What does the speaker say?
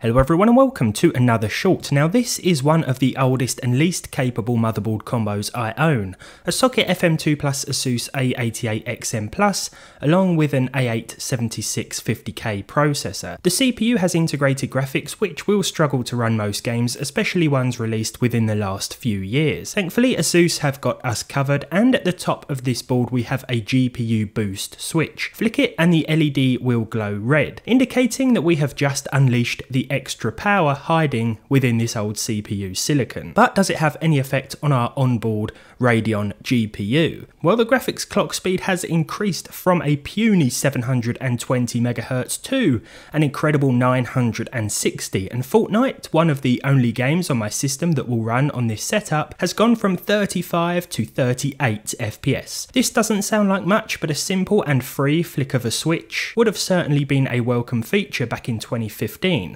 Hello everyone and welcome to another short. Now this is one of the oldest and least capable motherboard combos I own. A socket FM2 Plus Asus A88XM Plus along with an A8 7650K processor. The CPU has integrated graphics which will struggle to run most games, especially ones released within the last few years. Thankfully Asus have got us covered and at the top of this board we have a GPU boost switch. Flick it and the LED will glow red, indicating that we have just unleashed the extra power hiding within this old CPU silicon. But does it have any effect on our onboard Radeon GPU? Well, the graphics clock speed has increased from a puny 720 MHz to an incredible 960, and Fortnite, one of the only games on my system that will run on this setup, has gone from 35 to 38 FPS. This doesn't sound like much, but a simple and free flick of a switch would have certainly been a welcome feature back in 2015.